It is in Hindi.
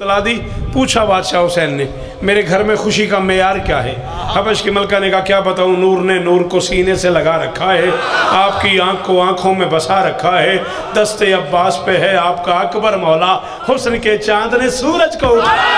तला दी, पूछा बादशाह हुसैन ने, मेरे घर में खुशी का मैार क्या है? हबश की मलका ने कहा, क्या बताऊँ, नूर ने नूर को सीने से लगा रखा है, आपकी आँख को आँखों में बसा रखा है, दस्ते अब्बास पे है आपका अकबर मौला, हुसन के चाँद ने सूरज को उठाया।